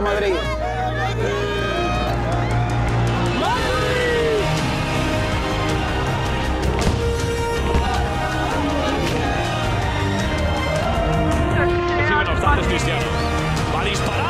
para Madrid. Recibe. Va a disparar.